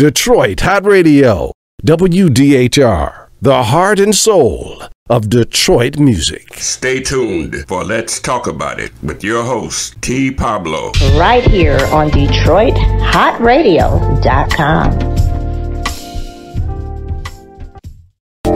Detroit Hot Radio, WDHR, the heart and soul of Detroit music. Stay tuned for Let's Talk About It with your host, T. Pablo. Right here on DetroitHotRadio.com.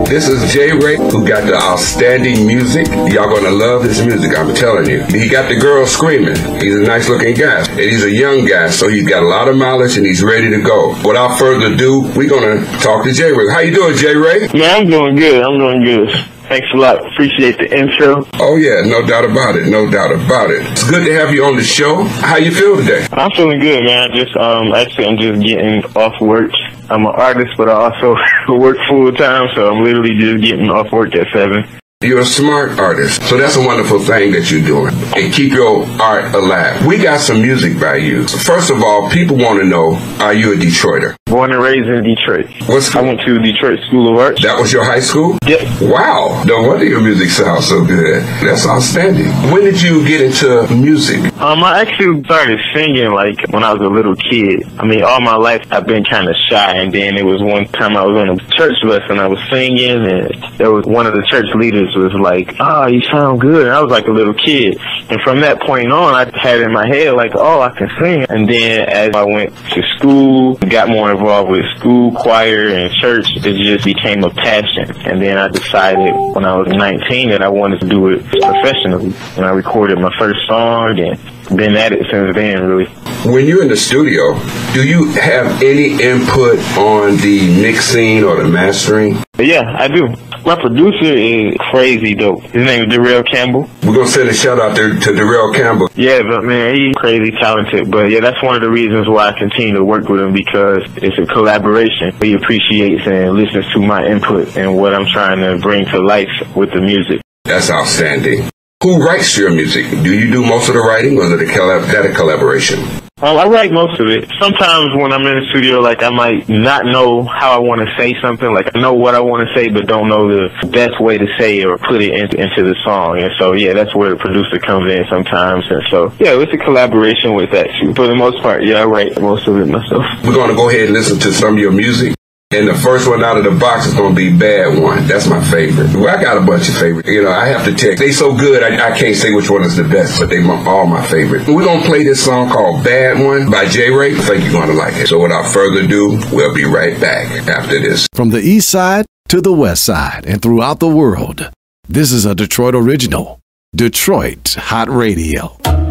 This is JaRay, who got the outstanding music. Y'all gonna love his music, I'm telling you. He got the girl screaming. He's a nice looking guy. And he's a young guy, so he's got a lot of mileage and he's ready to go. Without further ado, we're gonna talk to JaRay. How you doing, JaRay? Man, I'm doing good. I'm doing good. Thanks a lot. Appreciate the intro. Oh yeah, no doubt about it. No doubt about it. It's good to have you on the show. How you feel today? I'm feeling good, man. I just um actually I'm just getting off work. I'm an artist, but I also work full time, so I'm literally just getting off work at seven. You're a smart artist, so that's a wonderful thing that you're doing. And keep your art alive. We got some music by you. First of all, people want to know, are you a Detroiter? Born and raised in Detroit. What school? I went to Detroit School of Arts. That was your high school? Yep. Wow. No wonder your music sounds so good. That's outstanding. When did you get into music? Um, I actually started singing like when I was a little kid. I mean, all my life I've been kind of shy, and then it was one time I was on a church bus and I was singing, and there was one of the church leaders was like, "Oh, you sound good." And I was like a little kid, and from that point on, I had in my head like, "Oh, I can sing." And then as I went to school, got more involved with school choir and church, it just became a passion. And then I decided when I was 19 that I wanted to do it professionally, and I recorded my first song and been at it since then, really. When you're in the studio, do you have any input on the mixing or the mastering? Yeah, I do. My producer is crazy dope. His name is Darrell Campbell. We're gonna send a shout out there to Darrell Campbell. Yeah, but man, he's crazy talented. But yeah, that's one of the reasons why I continue to work with him because it's a collaboration. He appreciates and listens to my input and what I'm trying to bring to life with the music. That's outstanding. Who writes your music? Do you do most of the writing, or is it a collab- that a collaboration? Um, I write most of it. Sometimes when I'm in the studio, like I might not know how I want to say something. Like I know what I want to say, but don't know the best way to say it or put it into, into the song. And so, yeah, that's where the producer comes in sometimes. And so, yeah, it's a collaboration with that. For the most part, yeah, I write most of it myself. We're gonna go ahead and listen to some of your music. And the first one out of the box is gonna be Bad One. That's my favorite. Well, I got a bunch of favorites. You know, I have to tell. They so good, I, I can't say which one is the best, but they my, all my favorite. We're gonna play this song called Bad One by JaRay. I think you're gonna like it. So without further ado, we'll be right back after this. From the east side to the west side and throughout the world, this is a Detroit original. Detroit Hot Radio.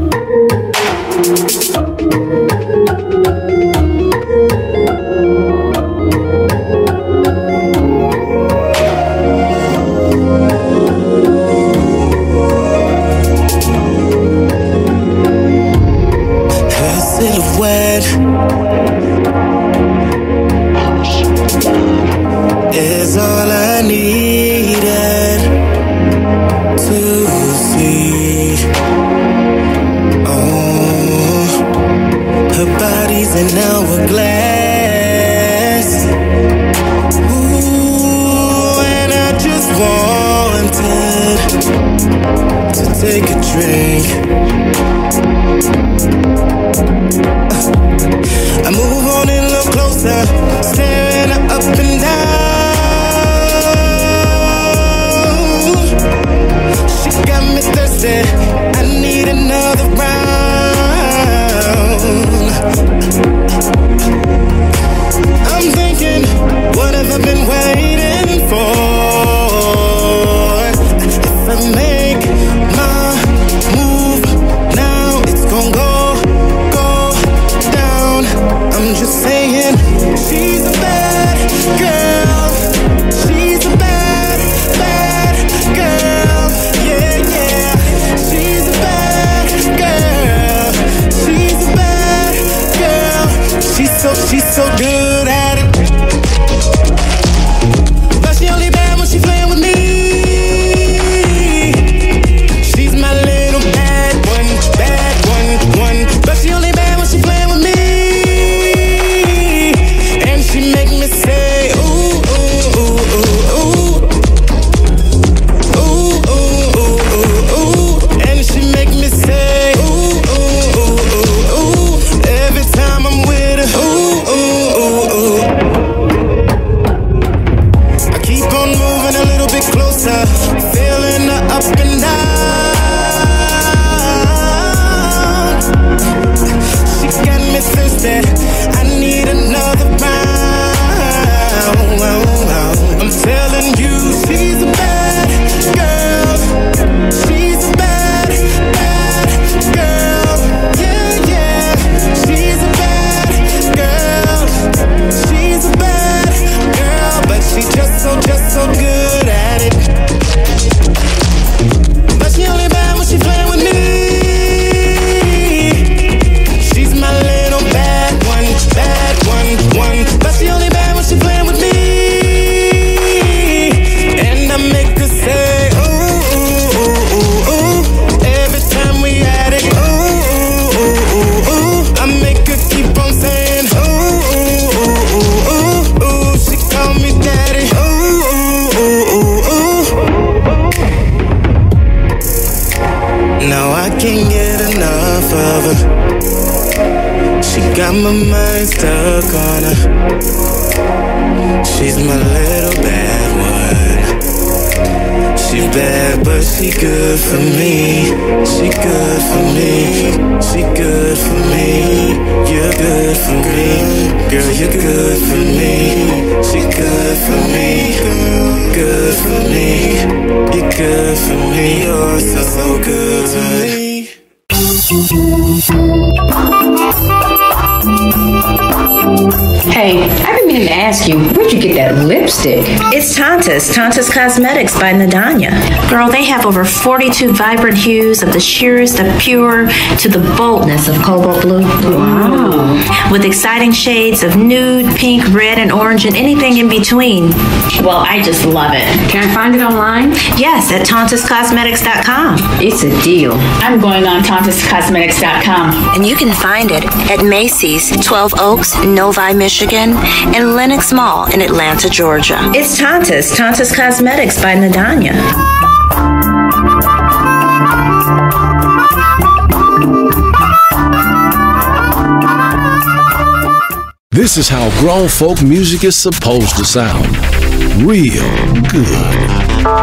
Body's an hourglass. Ooh, and I just wanted to take a drink. Uh, I move on and look closer, lipstick? It's Tantas, Tantas Cosmetics by Nadanya. Girl, they have over 42 vibrant hues of the sheerest of pure to the boldness of cobalt blue. Wow. With exciting shades of nude, pink, red, and orange, and anything in between. Well, I just love it. Can I find it online? Yes, at TantasCosmetics.com. It's a deal. I'm going on TantasCosmetics.com. And you can find it at Macy's, 12 Oaks, Novi, Michigan, and Lenox Mall in Atlanta, Georgia. It's Tantas, Tantas Cosmetics by Nadanya. This is how grown folk music is supposed to sound. Real good.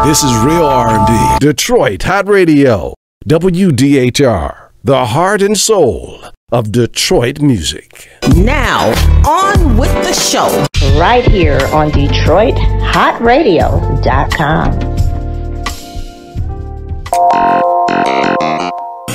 This is real R&B. Detroit Hot Radio. WDHR. The heart and soul of Detroit music. Now, on with the show. Right here on DetroitHotRadio.com.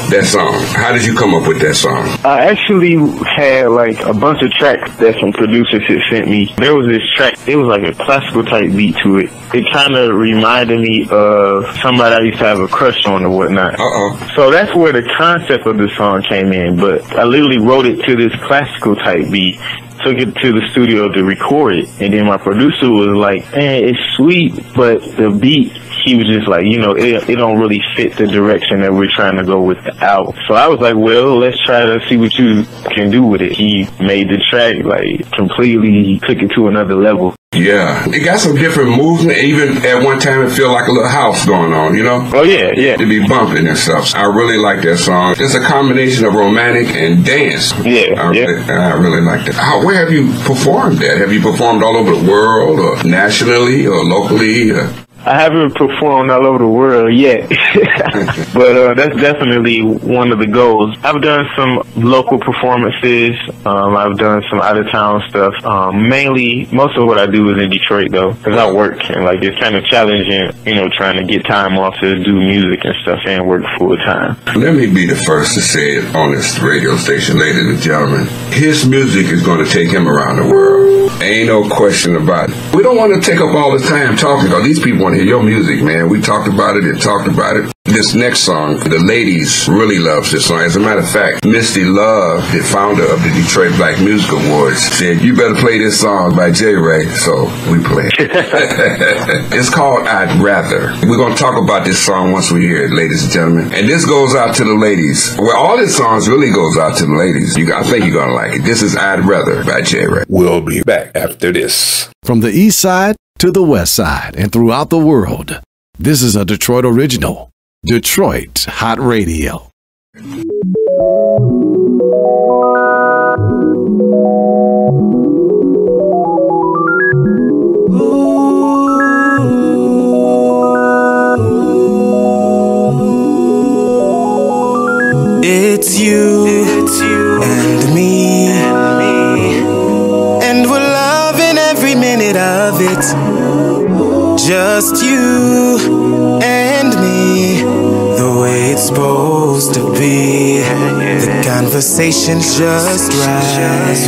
That song. How did you come up with that song? I actually had like a bunch of tracks that some producers had sent me. There was this track, it was like a classical type beat to it. It kind of reminded me of somebody I used to have a crush on or whatnot. Uh-oh. So that's where the concept of the song came in. But I literally wrote it to this classical type beat. Took it to the studio to record it, and then my producer was like, "Man, it's sweet, but the beat." He was just like, you know, it, it don't really fit the direction that we're trying to go with the album. So I was like, well, let's try to see what you can do with it. He made the track like completely, took it to another level. Yeah. It got some different movement. Even at one time, it felt like a little house going on, you know? Oh yeah, yeah. To be bumping and stuff. I really like that song. It's a combination of romantic and dance. Yeah, I, yeah. really, I really like that. How, where have you performed that? Have you performed all over the world or nationally or locally? Or? I haven't performed all over the world yet, but uh, that's definitely one of the goals. I've done some local performances. Um, I've done some out of town stuff. Um, mainly, most of what I do is in Detroit though, because I work and like it's kind of challenging, you know, trying to get time off to do music and stuff and work full time. Let me be the first to say it on this radio station, ladies and gentlemen. His music is going to take him around the world. Ain't no question about it. We don't want to take up all the time talking because these people want to hear your music, man. We talked about it and talked about it. This next song, the ladies really loves this song. As a matter of fact, Misty Love, the founder of the Detroit Black Music Awards, said, you better play this song by JaRay. So we play it. it's called I'd Rather. We're going to talk about this song once we hear it, ladies and gentlemen. And this goes out to the ladies. Well, all these songs really goes out to the ladies. You, I think you're going to like it. This is I'd Rather by JaRay. We'll be back after this. From the east side to the west side and throughout the world, this is a Detroit original. Detroit Hot Radio. It's you, it's you and me, it. Just you and me, the way it's supposed to be. The conversation's just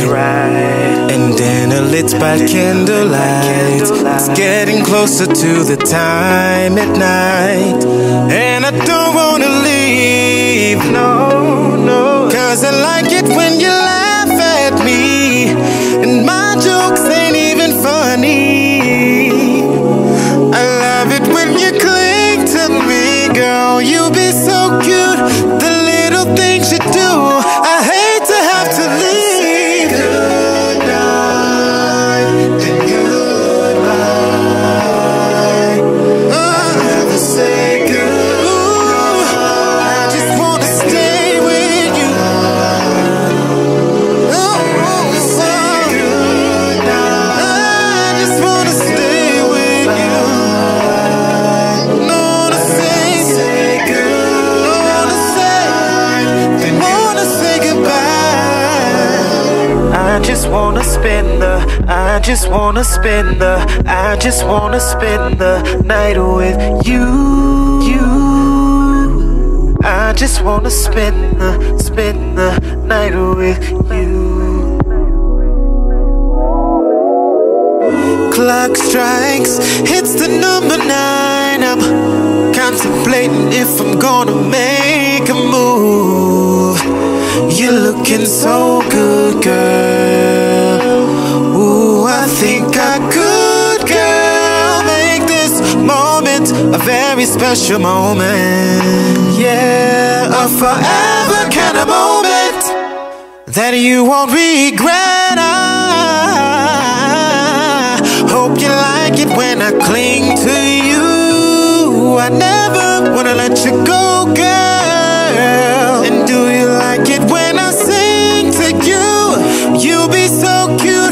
right, and dinner lit by candlelight. It's getting closer to the time at night, and I don't wanna leave. No, no, cause I like just wanna spend the, I just wanna spend the night with you. You. I just wanna spend the, spend the night with you. Clock strikes, hits the number nine. I'm contemplating if I'm gonna make a move. You're looking so good, girl. A very special moment. Yeah, a forever kind of moment that you won't regret. I hope you like it when I cling to you. I never wanna let you go, girl. And do you like it when I sing to you? You'll be so cute.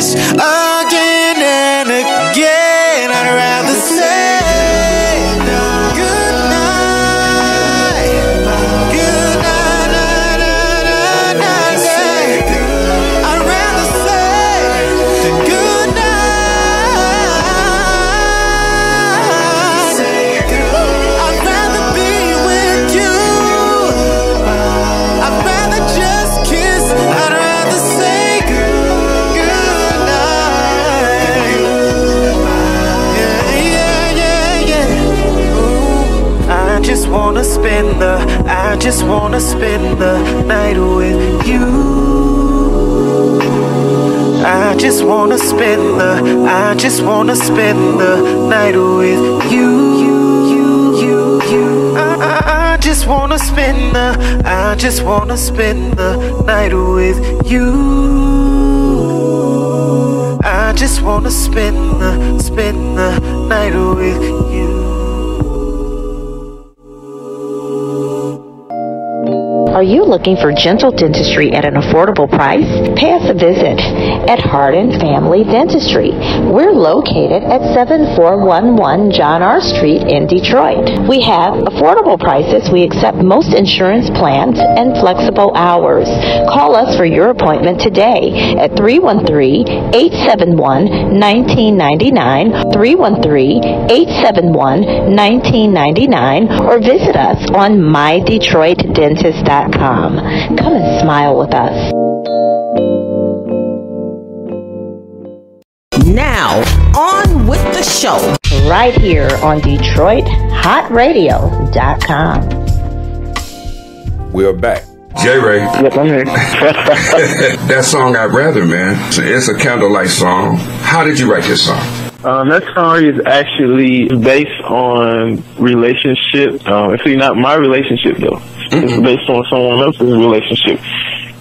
Finish uh, again just wanna spend the night with you. I just wanna spend the, I just wanna spend the night with you. You, you, you, I, I just wanna spend the, I just wanna spend the night with you. I just wanna spend the, spend the night with you. Are you looking for gentle dentistry at an affordable price? Pay us a visit at Hardin Family Dentistry. We're located at 7411 John R. Street in Detroit. We have affordable prices. We accept most insurance plans and flexible hours. Call us for your appointment today at 313-871-1999, 313-871-1999, or visit us on mydetroitdentist.com. Come and smile with us. Now, on with the show. Right here on DetroitHotRadio.com. We're back. JaRay. Yes, I'm here. that song I'd rather, man. It's a candlelight song. How did you write this song? Um, that song is actually based on relationship. Um, it's not my relationship though. It's based on someone else's relationship.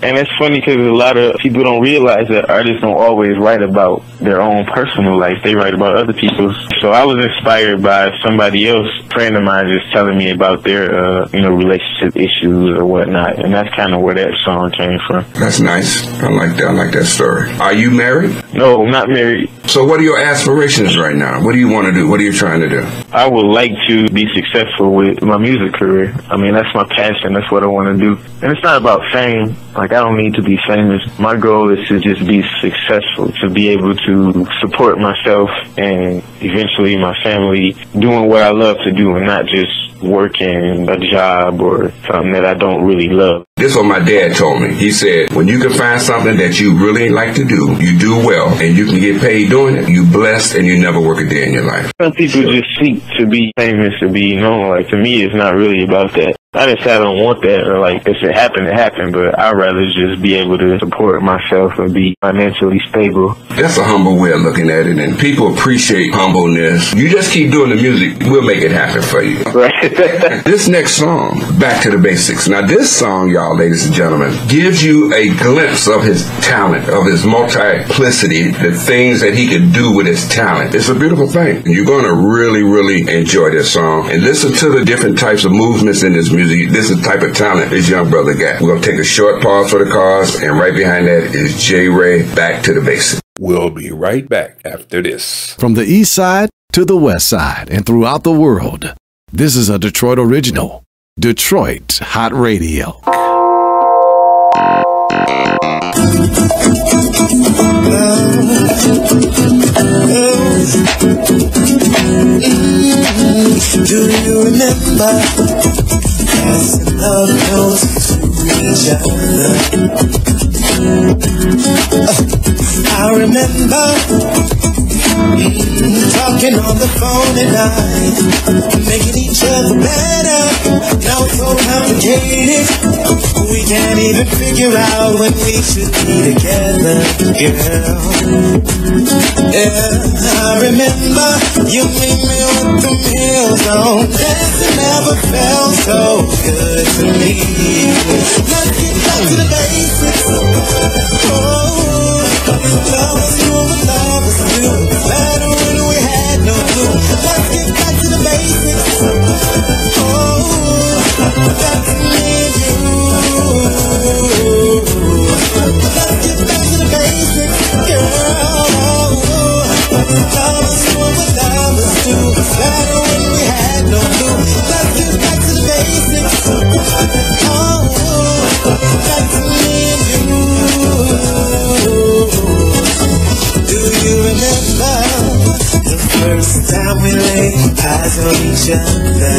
And it's funny because a lot of people don't realize that artists don't always write about their own personal life. They write about other people's. So I was inspired by somebody else, a friend of mine, just telling me about their, uh, you know, relationship issues or whatnot. And that's kind of where that song came from. That's nice. I like that. I like that story. Are you married? No, I'm not married. So what are your aspirations right now? What do you want to do? What are you trying to do? I would like to be successful with my music career. I mean, that's my passion. That's what I want to do. And it's not about fame. Like, I don't need to be famous. My goal is to just be successful, to be able to support myself and eventually my family doing what I love to do and not just working a job or something that I don't really love. This is what my dad told me. He said, when you can find something that you really like to do, you do well, and you can get paid doing it, you blessed and you never work a day in your life. Some people just seek to be famous, to be known. Like, to me, it's not really about that. I didn't say I don't want that, or like, if it happened, it happened, but I'd rather just be able to support myself and be financially stable. That's a humble way of looking at it, and people appreciate humbleness. You just keep doing the music, we'll make it happen for you. Right. this next song, Back to the Basics. Now, this song, y'all, ladies and gentlemen, gives you a glimpse of his talent, of his multiplicity, the things that he can do with his talent. It's a beautiful thing. You're going to really, really enjoy this song and listen to the different types of movements in this music. This is the type of talent this young brother got. We're going to take a short pause for the cause, and right behind that is JaRay, Back to the Basics. We'll be right back after this. From the east side to the west side and throughout the world, this is a Detroit original. Detroit Hot Radio. Do you remember passing love notes to each other? Uh, I remember talking on the phone at night, making each other better. Now it's so complicated, we can't even figure out when we should be together, girl. Yeah, I remember you made me with the meals on. Dancing never felt so good to me. Let's get back to the basics. Oh, Let's get back to the basics. Remember the first time we laid eyes on each other?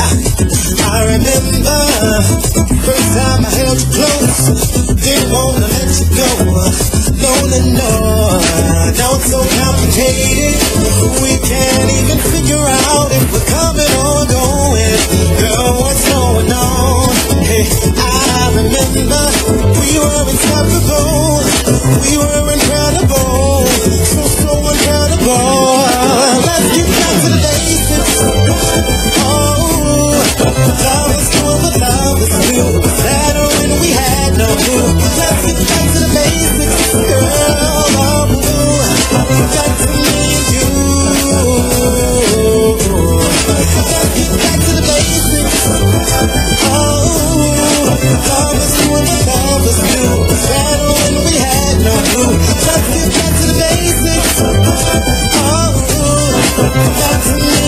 I, I remember first time I held you close, didn't wanna let you go. No, no, no. Now it's so complicated, we can't even figure out if we're coming or going. Girl, what's going on? Hey, I remember we were inseparable, we were incredible, so so incredible. Let's get back to the basics. Oh, back to you that only we had no food just to the basics. Oh, back to me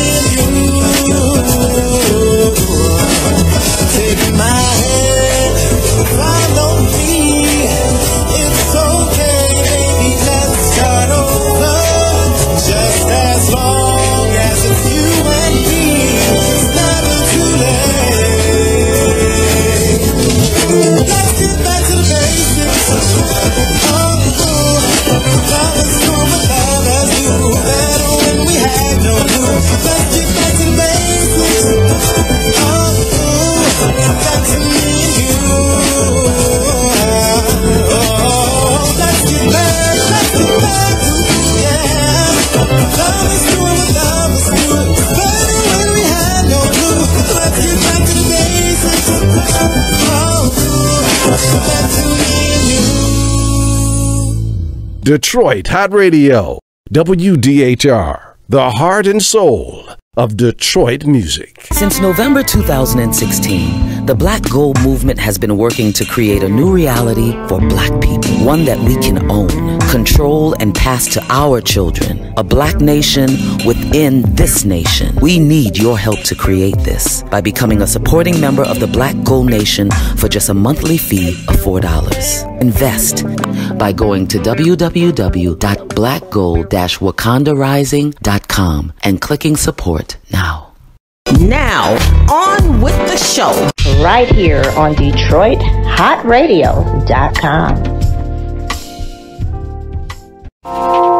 Take my follow me. It's okay, baby, let's start over. Just as long as it's you and me, it's never too late. Let's get back to the basics. Better when we had no clue. Let's get back to the basics. Detroit Hot Radio, WDHR, the heart and soul of Detroit music. Since November 2016, the Black Gold Movement has been working to create a new reality for black people, one that we can own, control, and pass to our children. A black nation within this nation. We need your help to create this by becoming a supporting member of the Black Gold Nation for just a monthly fee of $4. Invest by going to www.blackgold-wakandarising.com and clicking support now. Now, on with the show. Right here on DetroitHotRadio.com.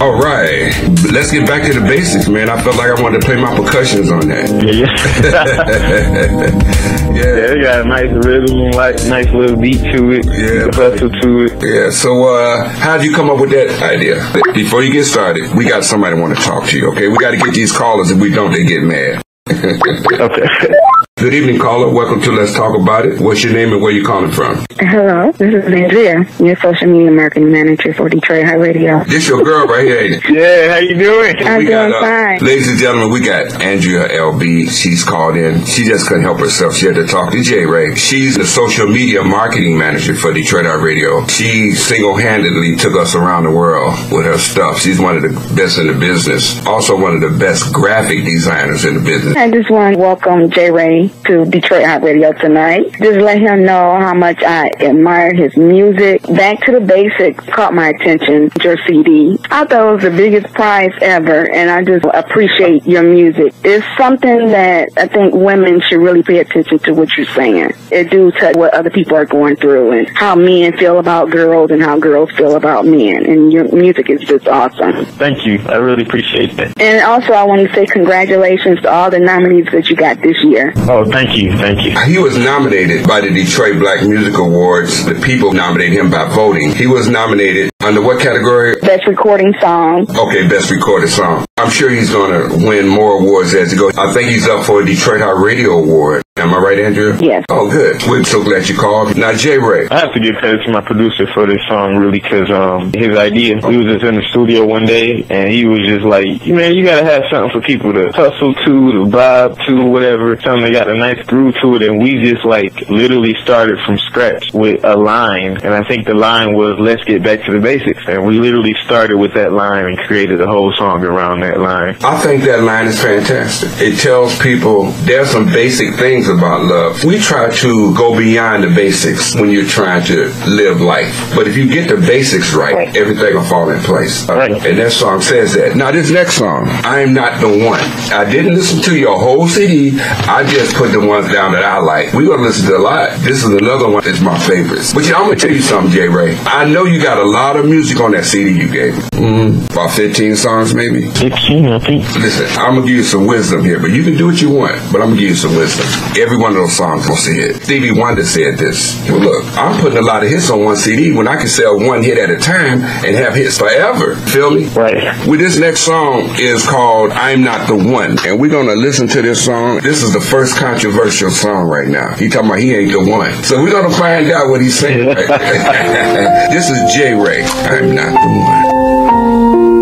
All right, let's get back to the basics, man. I felt like I wanted to play my percussions on that. Yeah, yeah. yeah, it got a nice rhythm, like nice little beat to it, yeah, hustle to it. Yeah. So, uh, how'd you come up with that idea? Before you get started, we got somebody want to talk to you. Okay, we got to get these callers. If we don't, they get mad. okay. Good evening, caller. Welcome to Let's Talk About It. What's your name and where you calling from? Hello, this is Andrea, your social media marketing manager for Detroit Hot Radio. This your girl right here, ain't it? Yeah, how you doing? I'm we doing got, uh, fine. Ladies and gentlemen, we got Andrea LB. She's called in. She just couldn't help herself. She had to talk to JaRay. She's the social media marketing manager for Detroit Hot Radio. She single-handedly took us around the world with her stuff. She's one of the best in the business. Also one of the best graphic designers in the business. I just want to welcome JaRay to Detroit Hot Radio tonight. Just let him know how much I admire his music. Back to the Basics caught my attention, your CD. I thought it was the biggest prize ever, and I just appreciate your music. It's something that I think women should really pay attention to what you're saying. It do touch what other people are going through and how men feel about girls and how girls feel about men. And your music is just awesome. Thank you. I really appreciate that. And also, I want to say congratulations to all the nominees that you got this year. Oh, Oh, thank you. Thank you. He was nominated by the Detroit Black Music Awards. The people nominated him by voting. He was nominated under what category? Best recording song. Okay, best recorded song. I'm sure he's going to win more awards as he goes. I think he's up for a Detroit Hot Radio Award. Am I right, Andrea? Yes. Oh, good. We're so glad you called. Now, JaRay. I have to give credit to my producer for this song, really, because um, his idea. We was just in the studio one day, and he was just like, "Man, you gotta have something for people to hustle to, to vibe to, whatever. Something that got a nice groove to it." And we just like literally started from scratch with a line, and I think the line was, "Let's get back to the basics." And we literally started with that line and created a whole song around that line. I think that line is fantastic. It tells people there's some basic things about love. We try to go beyond the basics when you're trying to live life. But if you get the basics right, everything will fall in place. Right. And that song says that. Now, this next song, I Am Not the One. I didn't listen to your whole CD. I just put the ones down that I like. We're going to listen to a lot. This is another one that's my favorites. But you know, I'm going to tell you something, JaRay. I know you got a lot of music on that CD you gave me. Mm, about 15 songs, maybe. 16, I think. Listen, I'm gonna give you some wisdom here, but you can do what you want. But I'm gonna give you some wisdom. Every one of those songs will see it. Stevie Wonder said this. Well, look, I'm putting a lot of hits on one CD when I can sell one hit at a time and have hits forever. Feel me? Right. With this next song is called "I'm Not the One," and we're gonna listen to this song. This is the first controversial song right now. He talking about he ain't the one, so we're gonna find out what he's saying. this is JaRay. I'm not the one.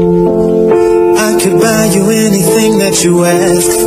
I could buy you anything that you ask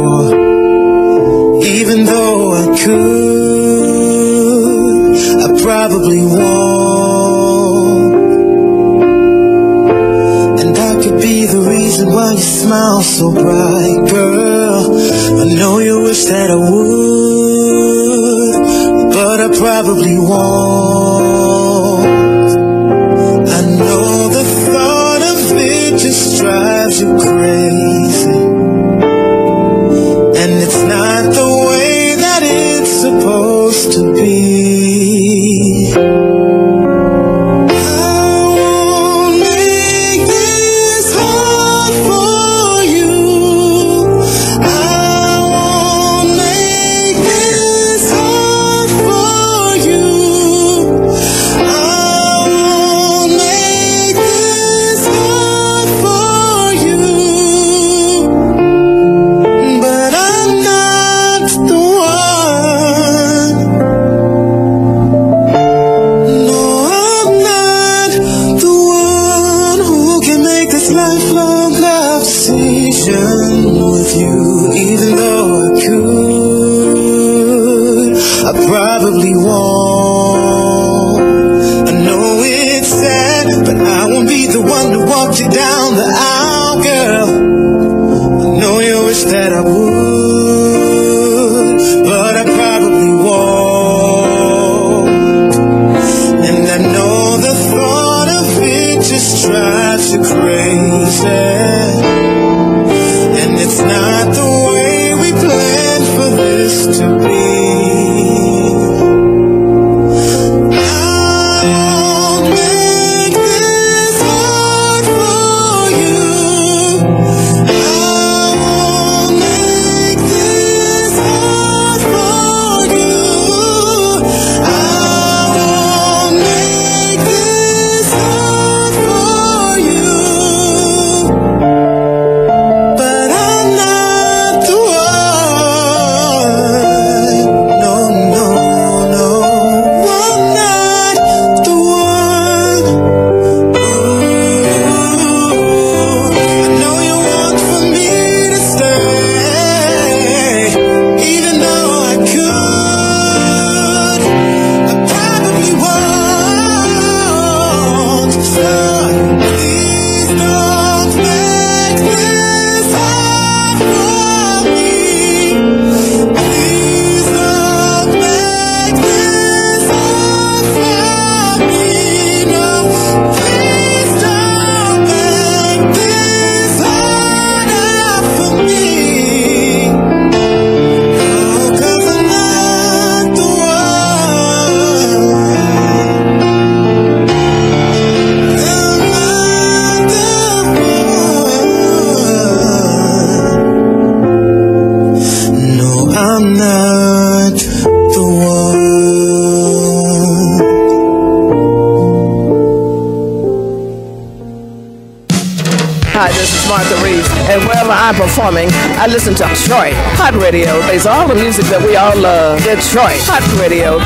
I'm performing, I listen to Detroit Hot Radio. Plays all the music that we all love. Detroit Hot Radio.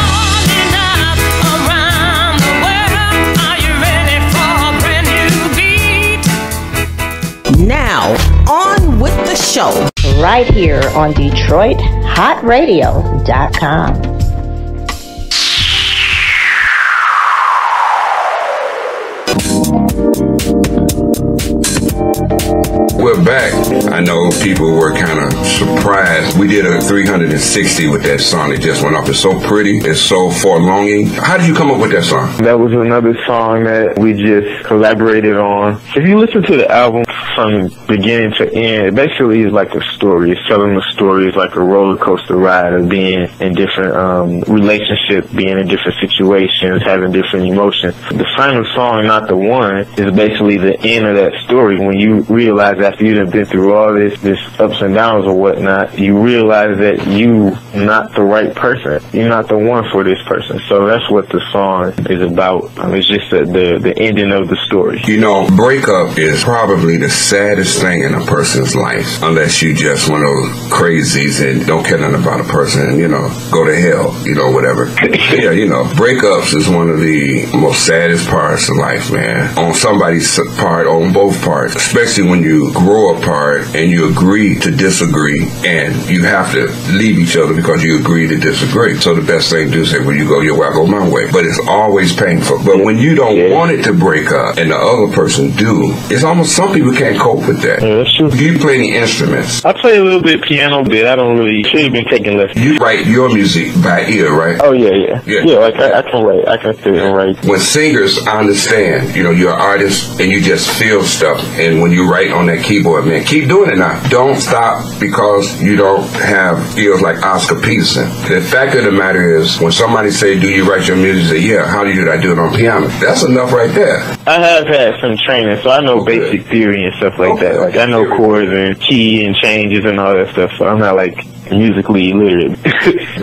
Now, on with the show. Right here on DetroitHotRadio.com. We're back. I know people were kind of surprised. We did a 360 with that song. It just went off. It's so pretty. It's so forlonging. How did you come up with that song? That was another song that we just collaborated on. If you listen to the album from beginning to end, it basically is like a story. It's telling the story. It's like a roller coaster ride of being in different um, relationships, being in different situations, having different emotions. The final song, not the one, is basically the end of that story when you realize after you've been through all this, this ups and downs or whatnot, you realize that you not the right person. You're not the one for this person. So that's what the song is about. Um, it's just the the ending of the story. You know, breakup is probably the saddest thing in a person's life, unless you just one of those crazies and don't care nothing about a person and, you know, go to hell, you know, whatever. yeah, you know, breakups is one of the most saddest parts of life, man. On somebody's part, on both parts, especially when you grow apart and you agree to disagree and you have to leave each other because you agree to disagree. So the best thing to do is say, well, you go your way, I go my way. But it's always painful. But when you don't want it to break up and the other person do, it's almost some people can't cope with that. Yeah, that's true. Do you play any instruments? I play a little bit piano, but I don't really should have been taking lessons. You write your music by ear, right? Oh yeah, yeah, Yeah. yeah. like I, I can write, I can sit and write. When singers, I understand, you know, you're an artist and you just feel stuff. And when you write on that keyboard, man, keep doing it now. Don't stop because you don't have skills like Oscar Peterson. The fact of the matter is, when somebody say, do you write your music? Say, yeah. How do you do that? I do it on piano. That's enough right there. I have had some training, so I know basic theory and stuff like that. Like I know chords and key and changes and all that stuff. So I'm not like musically illiterate.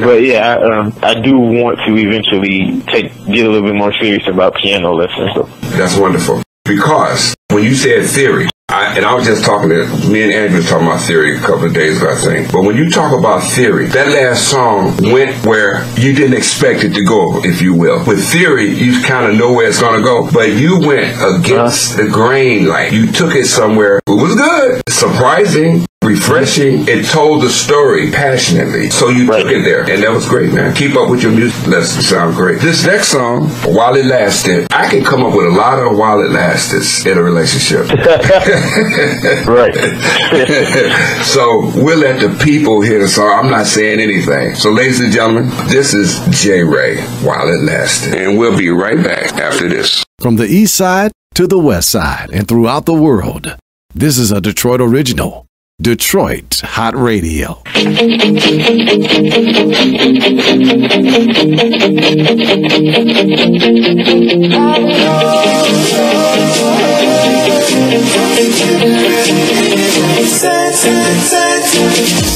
but yeah, I, um, I do want to eventually take get a little bit more serious about piano lessons. So. That's wonderful. Because when you said theory, I, and I was just talking to me and Andrew was talking about theory a couple of days ago, I think. But when you talk about theory, that last song went where you didn't expect it to go, if you will. With theory, you kind of know where it's going to go, but you went against the grain. Like you took it somewhere. It was good, surprising. Refreshing. It told the story passionately. So you took it there. And that was great, man. Keep up with your music lessons. Sound great. This next song, While It Lasted, I can come up with a lot of While It Lasted in a relationship. right. so we'll let the people hear the song. I'm not saying anything. So, ladies and gentlemen, this is JaRay while it lasted. And we'll be right back after this. From the east side to the west side and throughout the world, this is a Detroit original. Detroit Hot Radio.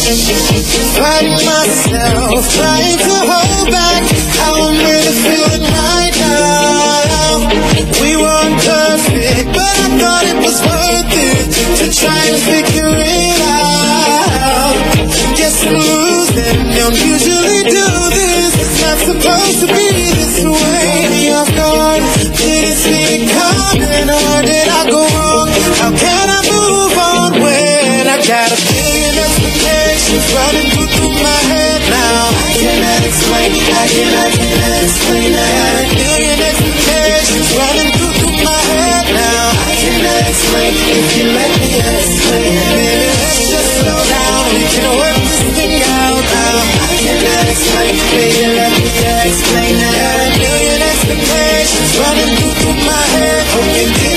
Fighting myself, trying to hold back how I'm really feeling right now. We weren't perfect, explain that. A billion expectations running through, through my head.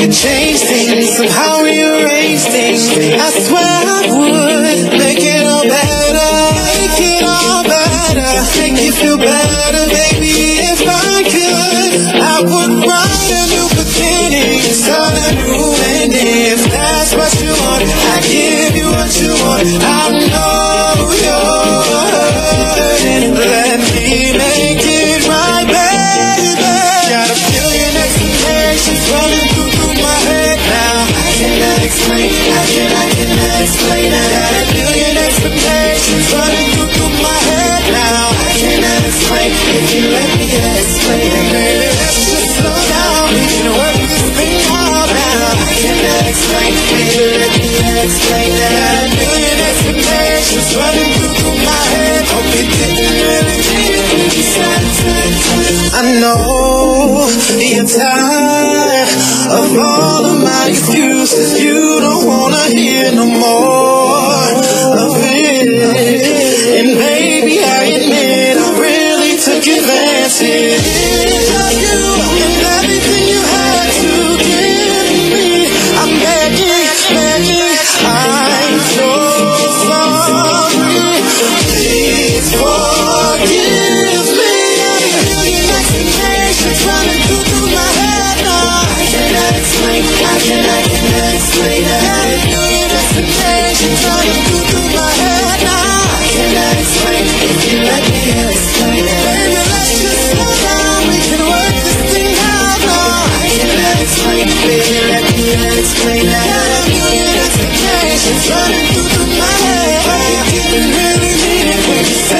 Could change things, somehow rearrange things, I swear I would make it all better. Make it all better. Make you feel better, baby. If I could, I would write a new beginning, start a new ending. If that's what you want, I give you what you want. I know you're tired of all of my excuses. You don't wanna hear no more of it. And baby, I admit I really took advantage explain it. A million explanations running through, my head. Really mean it when you said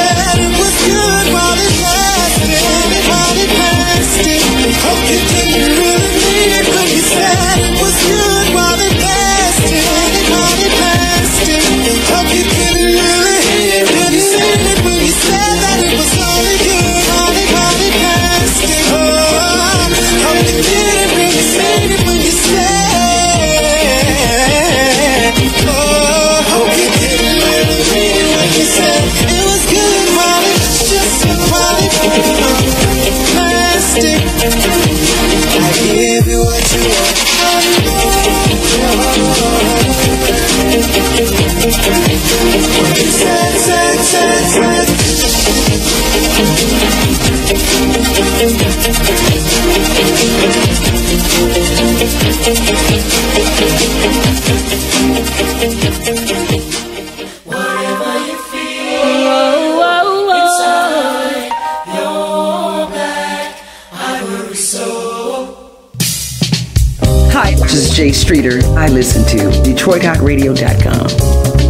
this is Jay Streeter. I listen to DetroitHotRadio.com.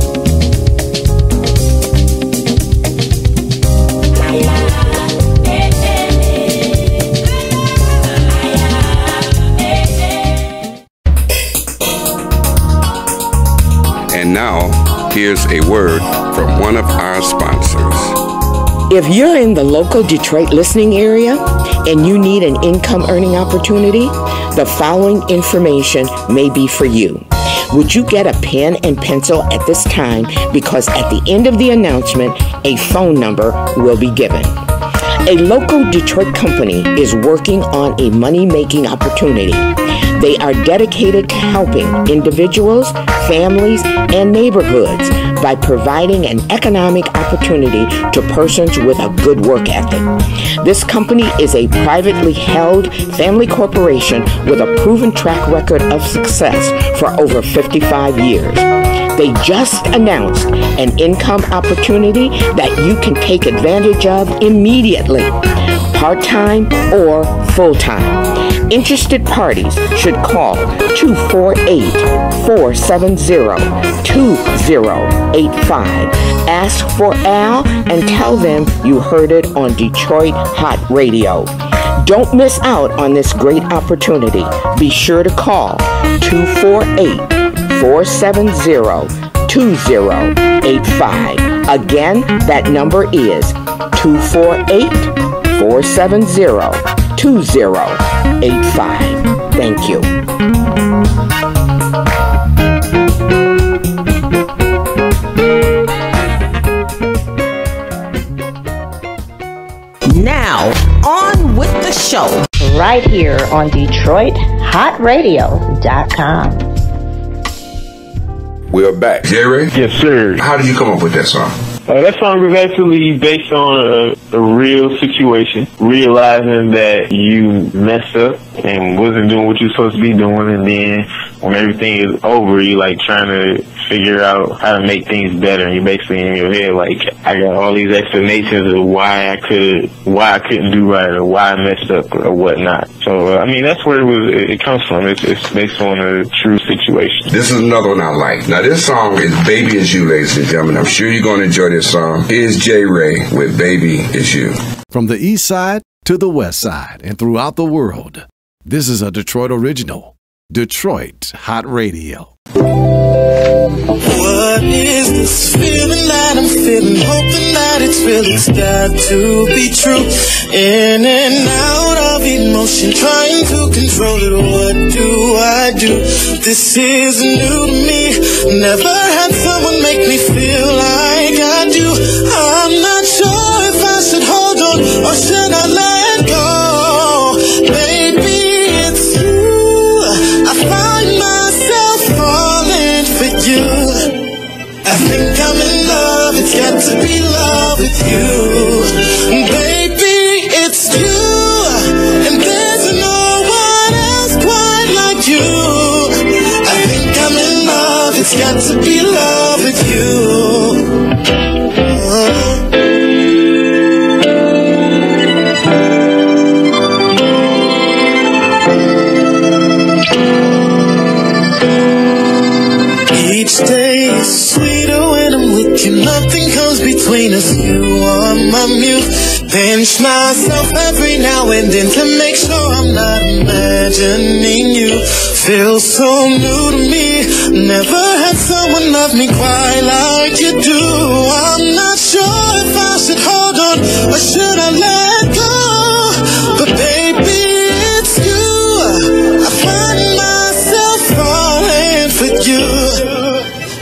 here's a word from one of our sponsors. If you're in the local Detroit listening area and you need an income earning opportunity, the following information may be for you. Would you get a pen and pencil at this time because at the end of the announcement, a phone number will be given. A local Detroit company is working on a money making opportunity. They are dedicated to helping individuals, families, and neighborhoods by providing an economic opportunity to persons with a good work ethic. This company is a privately held family corporation with a proven track record of success for over 55 years. They just announced an income opportunity that you can take advantage of immediately, part time or full time. Interested parties should call 248 470 2085. Ask for Al and tell them you heard it on Detroit Hot Radio. Don't miss out on this great opportunity. Be sure to call 248 470 2085. Again, that number is 248 470 2085. Thank you. Now, on with the show. Right here on DetroitHotRadio.com. We're back. Jerry? Yes, sir. How did you come up with that song? Uh, that song was actually based on a, a real situation, realizing that you messed up and wasn't doing what you're supposed to be doing, and then when everything is over, you like trying to figure out how to make things better. And you're basically in your head like, I got all these explanations of why I could, why I couldn't do right, or why I messed up, or whatnot. So uh, I mean, that's where it was. It, comes from. It's, it's based on a true situation. This is another one I like. Now, this song is Baby Is You, ladies and gentlemen. I'm sure you're going to enjoy this song. Here's JaRay with Baby Is You. From the east side to the west side and throughout the world, this is a Detroit original. Detroit Hot Radio. What is this feeling that it's got to be true. In and out of emotion, trying to control it. What do I do? This is new to me. Never had someone make me feel like or should I let go. Baby, it's you. I find myself falling for you. I think I'm in love. It's got to be love with you. Baby, it's you. And there's no one else quite like you. I think I'm in love. It's got to be between us. You are my muse. Pinch myself every now and then to make sure I'm not imagining you. Feel so new to me. Never had someone love me quite like you do. I'm not sure if I should hold on or should I let go. But baby, it's you. I find myself falling for you.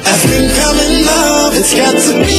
I think I'm in love. It's got to be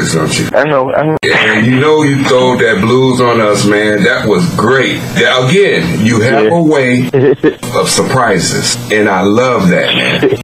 artist, don't you? I know. I know. And you know you throw that blues on us, man. That was great. Again, you have a way of surprises, and I love that, man.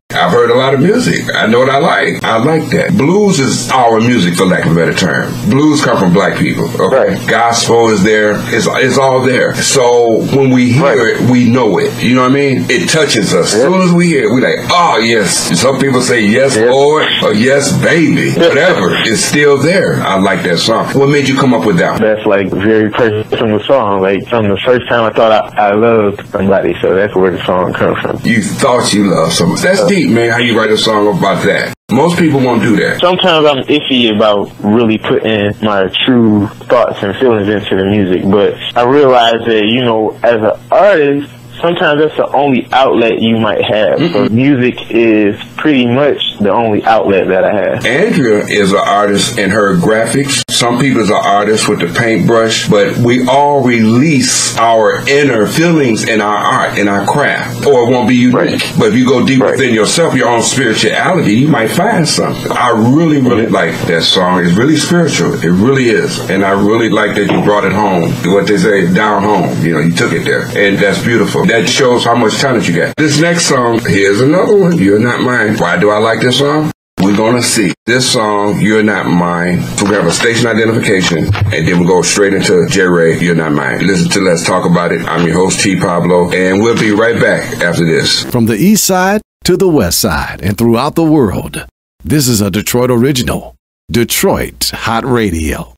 I've heard a lot of music. I know what I like. I like that. Blues is our music, for lack of a better term. Blues come from black people. Okay, gospel is there. It's it's all there. So when we hear it, we know it. You know what I mean? It touches us. As soon as we hear it, we like, oh yes. Some people say yes, Lord, or yes, baby. Whatever. It's still there. I like that song. What made you come up with that? That's like very personal song. Like from the first time I thought I, I loved somebody, so that's where the song comes from. You thought you loved someone. That's uh, deep, man. How you write a song about that? Most people won't do that. Sometimes I'm iffy about really putting my true thoughts and feelings into the music, but I realize that, you know, as an artist, sometimes that's the only outlet you might have. So music is pretty much the only outlet that I have. Andrea is an artist in her graphics. Some people are artists with the paintbrush, but we all release our inner feelings in our art, in our craft, or it won't be unique. But if you go deep within yourself, your own spirituality, you might find something. I really, really like that song. It's really spiritual. It really is. And I really like that you brought it home. What they say, down home. You know, you took it there. And that's beautiful. That shows how much talent you got. This next song, here's another one. You're not mine. Why do I like this song? We're gonna see this song, You're Not Mine. We're gonna have a station identification, and then we'll go straight into JaRay, You're Not Mine. Listen to Let's Talk About It. I'm your host, T Pablo, and we'll be right back after this. From the east side to the west side and throughout the world, this is a Detroit original. Detroit Hot Radio.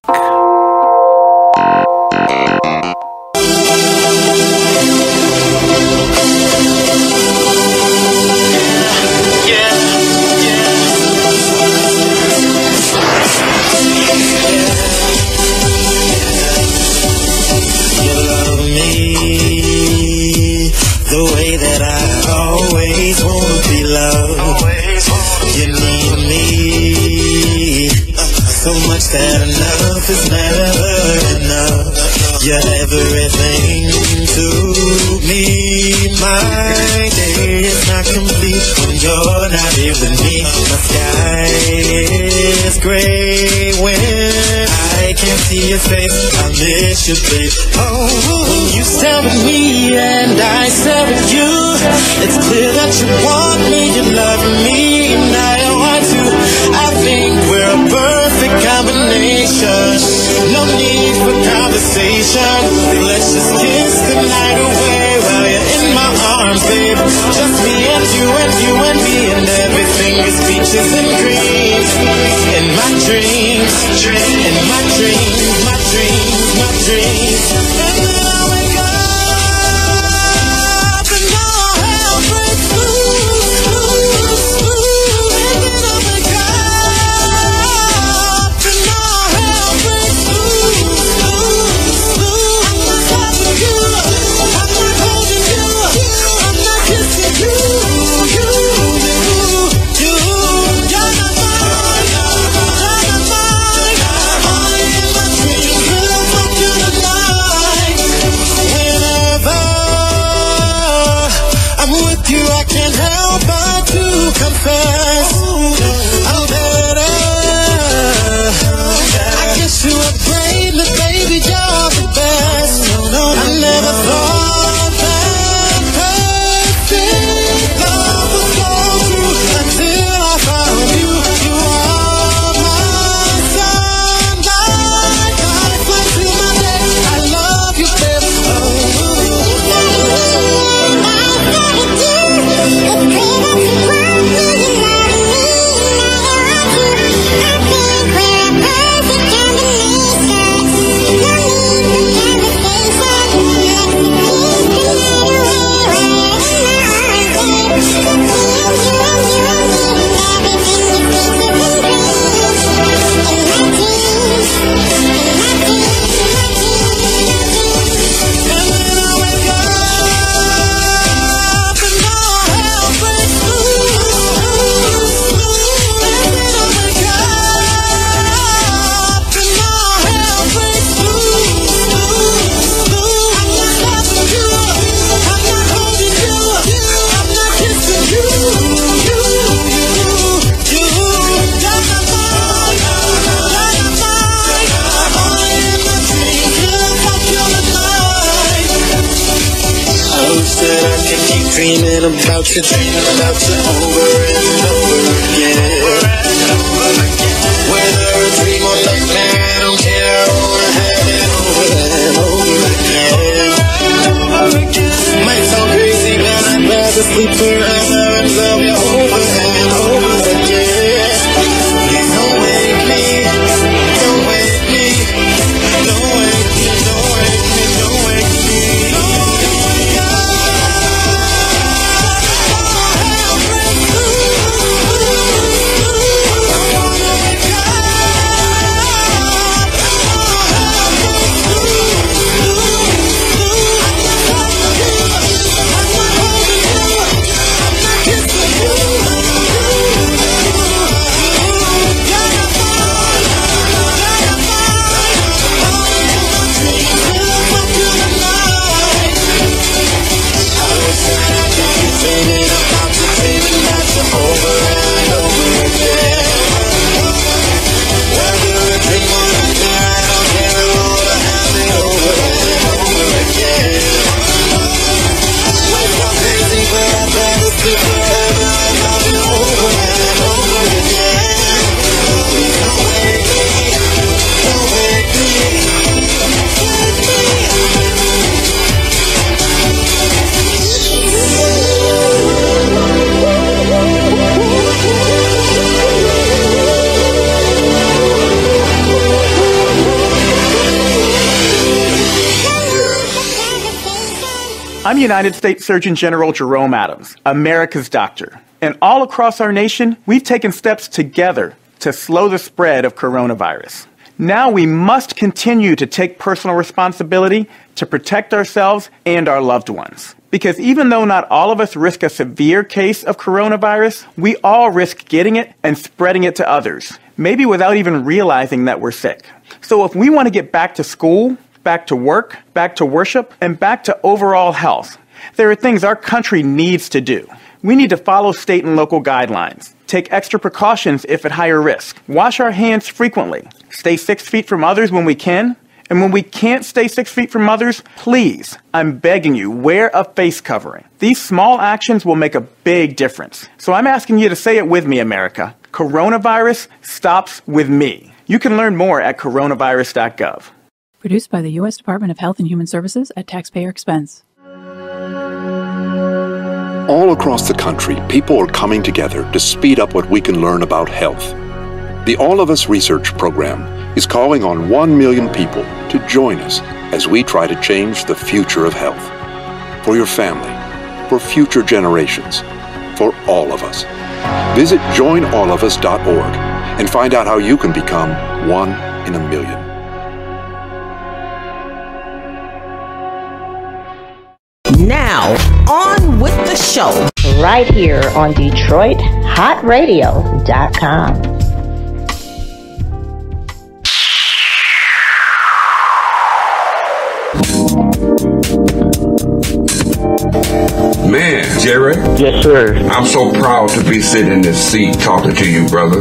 So much that enough is never enough. You're everything to me. My day is not complete when you're not here with me. My sky is gray when I can't see your face. I miss you, babe. Oh, when you stare at me and I stare at you, it's clear that you want me, you love me, conversation. Let's just kiss the night away while you're in my arms, babe. Just me and you and you and me, and everything is peaches and cream. In my dreams, in my dreams, my dreams, my dreams. United States Surgeon General Jerome Adams, America's doctor. And all across our nation, we've taken steps together to slow the spread of coronavirus. Now we must continue to take personal responsibility to protect ourselves and our loved ones. Because even though not all of us risk a severe case of coronavirus, we all risk getting it and spreading it to others, maybe without even realizing that we're sick. So if we want to get back to school, back to work, back to worship, and back to overall health, there are things our country needs to do. We need to follow state and local guidelines, take extra precautions if at higher risk, wash our hands frequently, stay six feet from others when we can, and when we can't stay six feet from others, please, I'm begging you, wear a face covering. These small actions will make a big difference. So I'm asking you to say it with me, America. Coronavirus stops with me. You can learn more at coronavirus.gov. Produced by the U.S. Department of Health and Human Services at taxpayer expense. All across the country, people are coming together to speed up what we can learn about health. The All of Us Research Program is calling on 1 million people to join us as we try to change the future of health. For your family, for future generations, for all of us. Visit joinallofus.org and find out how you can become one in a million. Now, on with the show. Right here on DetroitHotRadio.com. Man, Jerry. Yes, sir. I'm so proud to be sitting in this seat talking to you, brother.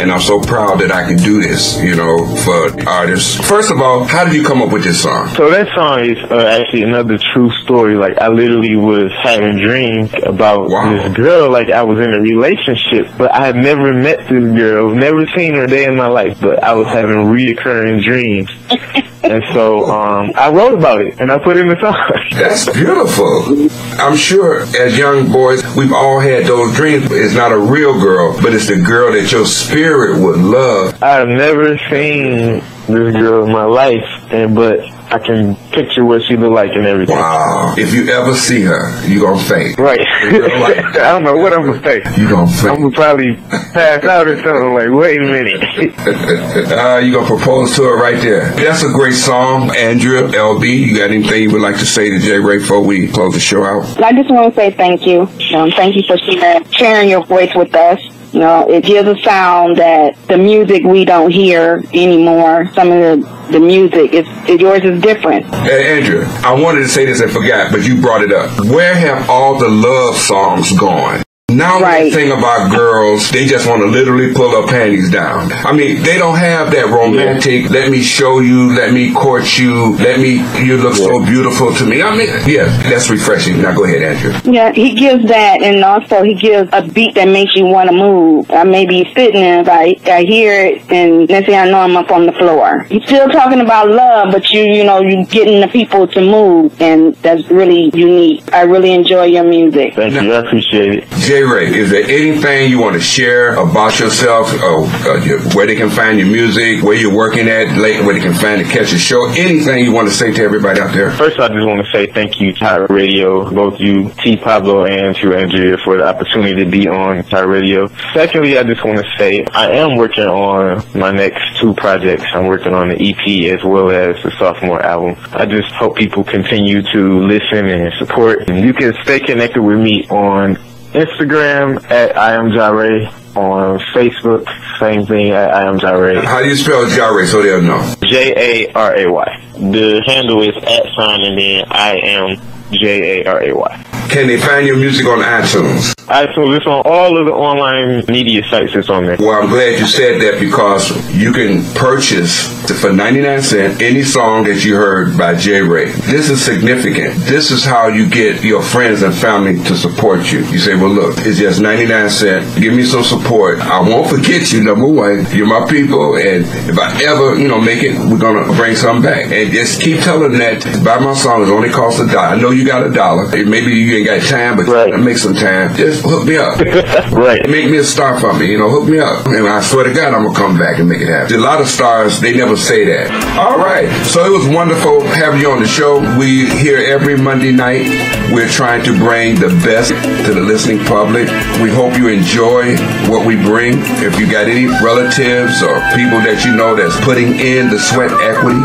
And I'm so proud that I can do this, you know, for artists. First of all, how did you come up with this song? So that song is uh, actually another true story. Like I literally was having dreams about this girl. Like I was in a relationship, but I had never met this girl, never seen her day in my life. But I was having reoccurring dreams, and so um, I wrote about it and I put it in the song. That's beautiful. I'm sure as young boys, we've all had those dreams. It's not a real girl, but it's the girl that your spirit would love. I've never seen this girl in my life, and but I can picture what she look like and everything. Wow. If you ever see her, you're gonna faint. Right. I don't know what I'm gonna say. You're gonna faint. I'm gonna probably pass out or something. Like, wait a minute. uh, you gonna propose to her right there. That's a great song. Andrea, LB, you got anything you would like to say to JaRay before we close the show out? I just want to say thank you. Um, thank you for sharing, sharing your voice with us. You know, it gives a sound that the music we don't hear anymore. Some of the, the music is yours is different. Hey, Andrea, I wanted to say this and forgot, but you brought it up. Where have all the love songs gone? Now the thing about girls, they just want to literally pull their panties down. I mean, they don't have that romantic, let me show you, let me court you, let me, you look so beautiful to me. I mean, yeah, that's refreshing. Now go ahead, Andrew. Yeah, he gives that, and also he gives a beat that makes you want to move. I may be sitting there, if I, I hear it, and let's say I know I'm up on the floor. He's still talking about love, but you, you know, you getting the people to move, and that's really unique. I really enjoy your music. Thank you. I appreciate it. Ray, is there anything you want to share about yourself, uh, uh, your, where they can find your music, where you're working at, late, where they can find the catch a show? Anything you want to say to everybody out there? First, I just want to say thank you to Hot Radio, both you, T. Pablo, and to Andrea for the opportunity to be on Hot Radio. Secondly, I just want to say I am working on my next two projects. I'm working on the EP as well as the sophomore album. I just hope people continue to listen and support. You can stay connected with me on Instagram at I am JaRay. On Facebook, same thing at I am JaRay. How do you spell JaRay so they'll know? J A R A Y. The handle is at sign and then I am J A R A Y. Can they find your music on iTunes? iTunes, it's on all of the online media sites. It's on there. Well, I'm glad you said that because you can purchase for 99 cents any song that you heard by JaRay. This is significant. This is how you get your friends and family to support you. You say, well, look, it's just 99 cents. Give me some support. I won't forget you, number one. You're my people. And if I ever, you know, make it, we're going to bring something back. And just keep telling them that buy my song. It only costs a dollar. I know you got a dollar. Maybe you ain't got time, but make some time. Just hook me up. right. Make me a star for me. You know, hook me up, and I swear to God, I'm gonna come back and make it happen. A lot of stars, they never say that. All right. So it was wonderful having you on the show. We here every Monday night. We're trying to bring the best to the listening public. We hope you enjoy what we bring. If you got any relatives or people that you know that's putting in the sweat equity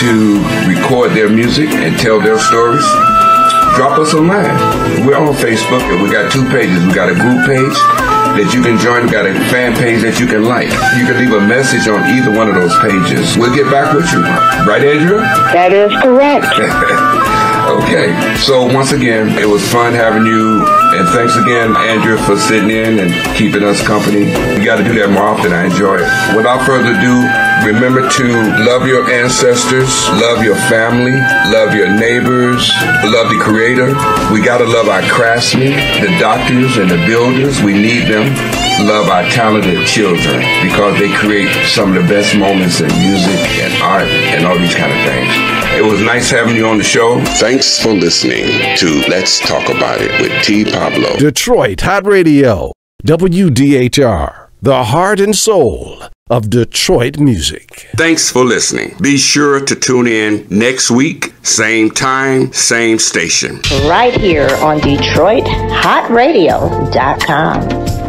to record their music and tell their stories, drop us a line. We're on Facebook and we got two pages. We got a group page that you can join. We got a fan page that you can like. You can leave a message on either one of those pages. We'll get back with you. Right, Andrea? That is correct. Okay, so once again, it was fun having you, and thanks again, Andrew, for sitting in and keeping us company. You got to do that more often. I enjoy it. Without further ado, remember to love your ancestors, love your family, love your neighbors, love the Creator. We got to love our craftsmen, the doctors, and the builders. We need them. Love our talented children because they create some of the best moments in music and art and all these kind of things. It was nice having you on the show. Thanks for listening to Let's Talk About It with T. Pablo. Detroit Hot Radio, WDHR, the heart and soul of Detroit music. Thanks for listening. Be sure to tune in next week, same time, same station. Right here on DetroitHotRadio.com.